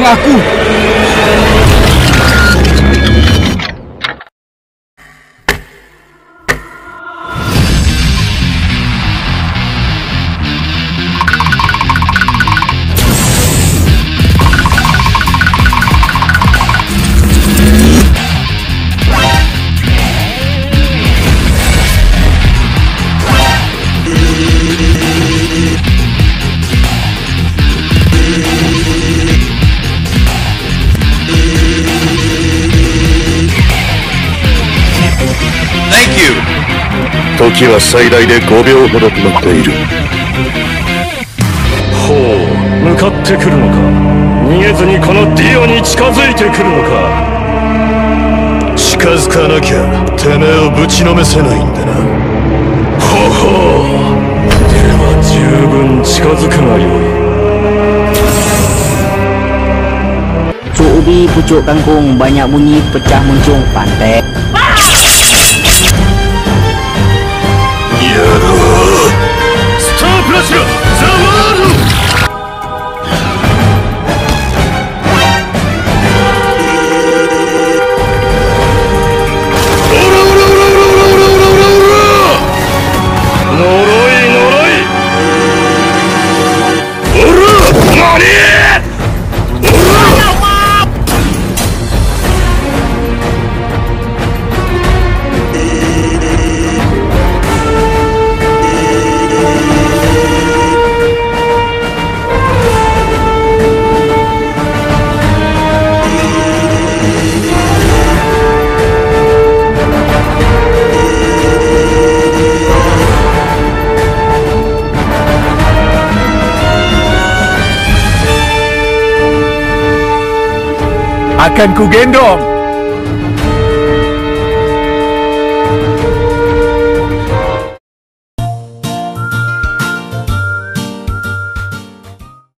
Marco. 時は最大で5秒ほどとなっている。ほう向かってくるのか。逃げずにこのディオに近づいてくるのか。近づかなきゃてめえをぶちのめせないんだな。ほほう。では十分近づくがよい。Cuk ubi pucuk kangkung. Banyak bunyi pecah muncung pantai Akan ku gendong